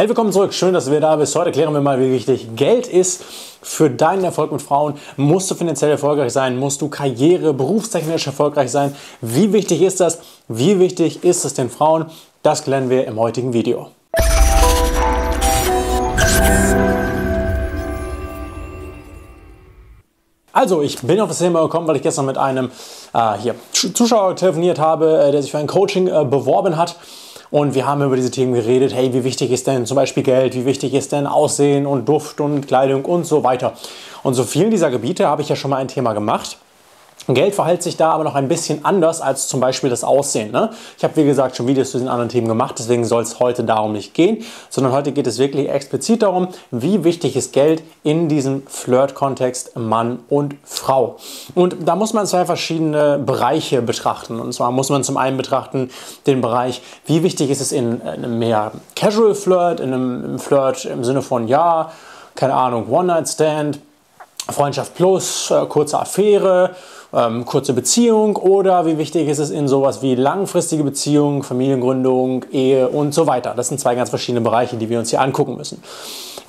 Hey, willkommen zurück. Schön, dass du wieder da bist. Heute erklären wir mal, wie wichtig Geld ist für deinen Erfolg mit Frauen. Musst du finanziell erfolgreich sein? Musst du karriere-, berufstechnisch erfolgreich sein? Wie wichtig ist das? Wie wichtig ist es den Frauen? Das klären wir im heutigen Video. Also, ich bin auf das Thema gekommen, weil ich gestern mit einem äh, hier, Zuschauer telefoniert habe, äh, der sich für ein Coaching äh, beworben hat. Und wir haben über diese Themen geredet. Hey, wie wichtig ist denn zum Beispiel Geld? Wie wichtig ist denn Aussehen und Duft und Kleidung und so weiter? Und so vielen dieser Gebiete habe ich ja schon mal ein Thema gemacht. Geld verhält sich da aber noch ein bisschen anders als zum Beispiel das Aussehen. Ne? Ich habe, wie gesagt, schon Videos zu den anderen Themen gemacht, deswegen soll es heute darum nicht gehen, sondern heute geht es wirklich explizit darum, wie wichtig ist Geld in diesem Flirt-Kontext Mann und Frau. Und da muss man zwei verschiedene Bereiche betrachten. Und zwar muss man zum einen betrachten den Bereich, wie wichtig ist es in einem mehr Casual Flirt, in einem Flirt im Sinne von, ja, keine Ahnung, One-Night-Stand, Freundschaft plus, äh, kurze Affäre, ähm, kurze Beziehung oder wie wichtig ist es in sowas wie langfristige Beziehung, Familiengründung, Ehe und so weiter. Das sind zwei ganz verschiedene Bereiche, die wir uns hier angucken müssen.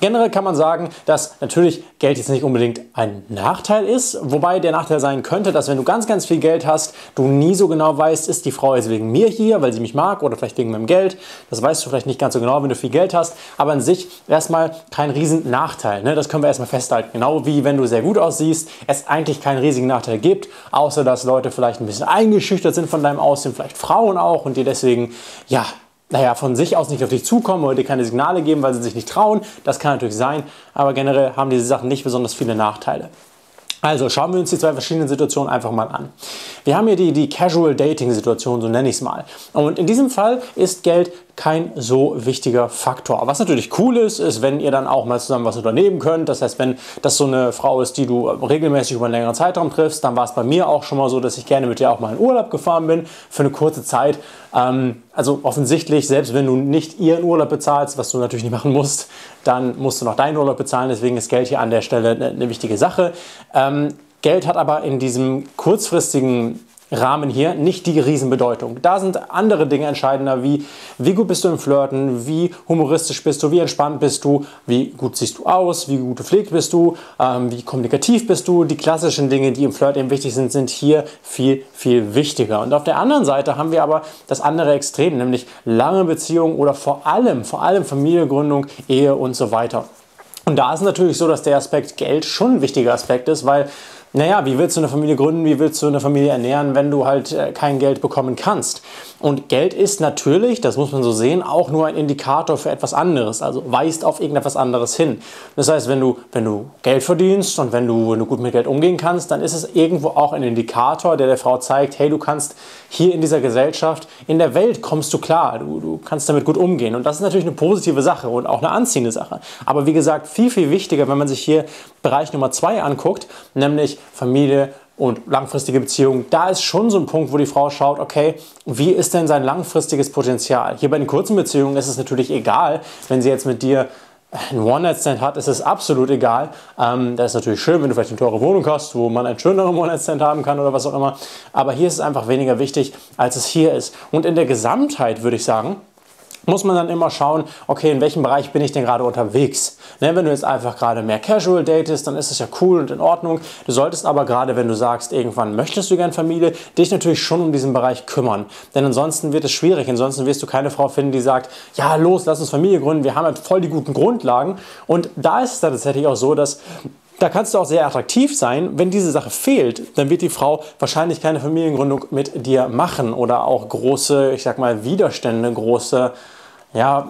Generell kann man sagen, dass natürlich Geld jetzt nicht unbedingt ein Nachteil ist, wobei der Nachteil sein könnte, dass wenn du ganz, ganz viel Geld hast, du nie so genau weißt, ist die Frau jetzt wegen mir hier, weil sie mich mag oder vielleicht wegen meinem Geld. Das weißt du vielleicht nicht ganz so genau, wenn du viel Geld hast, aber an sich erstmal kein riesen Nachteil. Ne? Das können wir erstmal festhalten. Genau wie wenn du sehr gut aussiehst, es eigentlich keinen riesigen Nachteil gibt, außer dass Leute vielleicht ein bisschen eingeschüchtert sind von deinem Aussehen, vielleicht Frauen auch und dir deswegen, ja, naja, von sich aus nicht auf dich zukommen oder dir keine Signale geben, weil sie sich nicht trauen. Das kann natürlich sein, aber generell haben diese Sachen nicht besonders viele Nachteile. Also schauen wir uns die zwei verschiedenen Situationen einfach mal an. Wir haben hier die, die Casual Dating Situation, so nenne ich es mal. Und in diesem Fall ist Geld kein so wichtiger Faktor. Was natürlich cool ist, ist, wenn ihr dann auch mal zusammen was unternehmen könnt. Das heißt, wenn das so eine Frau ist, die du regelmäßig über einen längeren Zeitraum triffst, dann war es bei mir auch schon mal so, dass ich gerne mit dir auch mal in Urlaub gefahren bin für eine kurze Zeit. Ähm, also offensichtlich, selbst wenn du nicht ihren Urlaub bezahlst, was du natürlich nicht machen musst, dann musst du noch deinen Urlaub bezahlen. Deswegen ist Geld hier an der Stelle eine, eine wichtige Sache. Ähm, Geld hat aber in diesem kurzfristigen Rahmen hier nicht die Riesenbedeutung. Da sind andere Dinge entscheidender, wie wie gut bist du im Flirten, wie humoristisch bist du, wie entspannt bist du, wie gut siehst du aus, wie gut gepflegt bist du, ähm, wie kommunikativ bist du. Die klassischen Dinge, die im Flirt eben wichtig sind, sind hier viel, viel wichtiger. Und auf der anderen Seite haben wir aber das andere Extrem, nämlich lange Beziehungen oder vor allem, vor allem Familiengründung, Ehe und so weiter. Und da ist natürlich so, dass der Aspekt Geld schon ein wichtiger Aspekt ist, weil naja, wie willst du eine Familie gründen, wie willst du eine Familie ernähren, wenn du halt äh, kein Geld bekommen kannst? Und Geld ist natürlich, das muss man so sehen, auch nur ein Indikator für etwas anderes, also weist auf irgendetwas anderes hin. Das heißt, wenn du, wenn du Geld verdienst und wenn du, wenn du gut mit Geld umgehen kannst, dann ist es irgendwo auch ein Indikator, der der Frau zeigt, hey, du kannst hier in dieser Gesellschaft, in der Welt kommst du klar, du, du kannst damit gut umgehen. Und das ist natürlich eine positive Sache und auch eine anziehende Sache. Aber wie gesagt, viel, viel wichtiger, wenn man sich hier Bereich Nummer zwei anguckt, nämlich Familie und langfristige Beziehungen, da ist schon so ein Punkt, wo die Frau schaut, okay, wie ist denn sein langfristiges Potenzial? Hier bei den kurzen Beziehungen ist es natürlich egal, wenn sie jetzt mit dir ein One-Night-Stand hat, ist es absolut egal. Ähm, das ist natürlich schön, wenn du vielleicht eine teure Wohnung hast, wo man einen schöneren One-Night-Stand haben kann oder was auch immer. Aber hier ist es einfach weniger wichtig, als es hier ist. Und in der Gesamtheit würde ich sagen, muss man dann immer schauen, okay, in welchem Bereich bin ich denn gerade unterwegs? Ne, wenn du jetzt einfach gerade mehr Casual datest, dann ist es ja cool und in Ordnung. Du solltest aber gerade, wenn du sagst, irgendwann möchtest du gern Familie, dich natürlich schon um diesen Bereich kümmern. Denn ansonsten wird es schwierig. Ansonsten wirst du keine Frau finden, die sagt, ja, los, lass uns Familie gründen, wir haben halt voll die guten Grundlagen. Und da ist es dann tatsächlich auch so, dass da kannst du auch sehr attraktiv sein. Wenn diese Sache fehlt, dann wird die Frau wahrscheinlich keine Familiengründung mit dir machen oder auch große, ich sag mal, Widerstände, große, ja,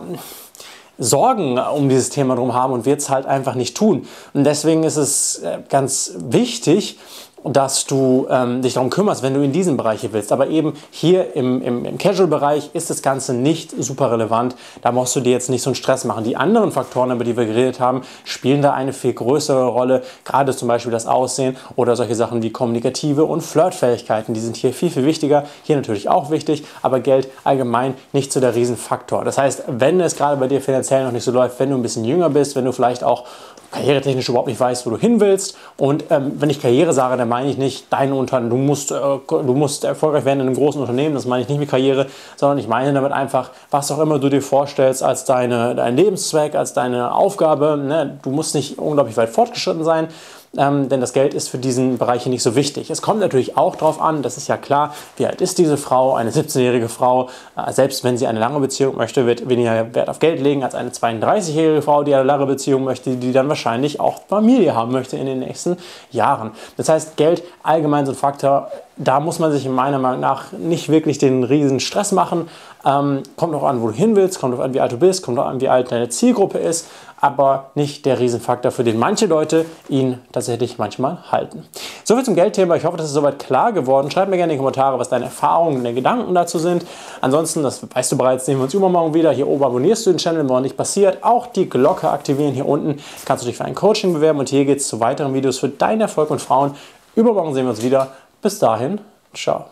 Sorgen um dieses Thema drum haben und wird es halt einfach nicht tun. Und deswegen ist es äh, ganz wichtig, dass du ähm, dich darum kümmerst, wenn du in diesen Bereich hier willst. Aber eben hier im, im, im Casual-Bereich ist das Ganze nicht super relevant. Da musst du dir jetzt nicht so einen Stress machen. Die anderen Faktoren, über die wir geredet haben, spielen da eine viel größere Rolle. Gerade zum Beispiel das Aussehen oder solche Sachen wie kommunikative und Flirtfähigkeiten. Die sind hier viel, viel wichtiger. Hier natürlich auch wichtig, aber Geld allgemein nicht so der Riesenfaktor. Das heißt, wenn es gerade bei dir finanziell noch nicht so läuft, wenn du ein bisschen jünger bist, wenn du vielleicht auch karrieretechnisch überhaupt nicht weißt, wo du hin willst. Und ähm, wenn ich Karriere sage, dann meine ich nicht dein Unternehmen, du musst, äh, du musst erfolgreich werden in einem großen Unternehmen, das meine ich nicht mit Karriere, sondern ich meine damit einfach, was auch immer du dir vorstellst als deine, dein Lebenszweck, als deine Aufgabe. Ne? Du musst nicht unglaublich weit fortgeschritten sein, ähm, denn das Geld ist für diesen Bereich hier nicht so wichtig. Es kommt natürlich auch darauf an, das ist ja klar, wie alt ist diese Frau, eine 17-jährige Frau, äh, selbst wenn sie eine lange Beziehung möchte, wird weniger Wert auf Geld legen als eine 32-jährige Frau, die eine lange Beziehung möchte, die dann wahrscheinlich auch Familie haben möchte in den nächsten Jahren. Das heißt, Geld allgemein so ein Faktor, da muss man sich meiner Meinung nach nicht wirklich den riesen Stress machen. Ähm, kommt auch an, wo du hin willst, kommt auch an, wie alt du bist, kommt auch an, wie alt deine Zielgruppe ist aber nicht der Riesenfaktor, für den manche Leute ihn tatsächlich manchmal halten. Soviel zum Geldthema. Ich hoffe, das ist soweit klar geworden. Schreib mir gerne in die Kommentare, was deine Erfahrungen und deine Gedanken dazu sind. Ansonsten, das weißt du bereits, sehen wir uns übermorgen wieder. Hier oben abonnierst du den Channel, wenn noch nicht passiert. Auch die Glocke aktivieren. Hier unten kannst du dich für ein Coaching bewerben. Und hier geht es zu weiteren Videos für deinen Erfolg und Frauen. Übermorgen sehen wir uns wieder. Bis dahin, ciao.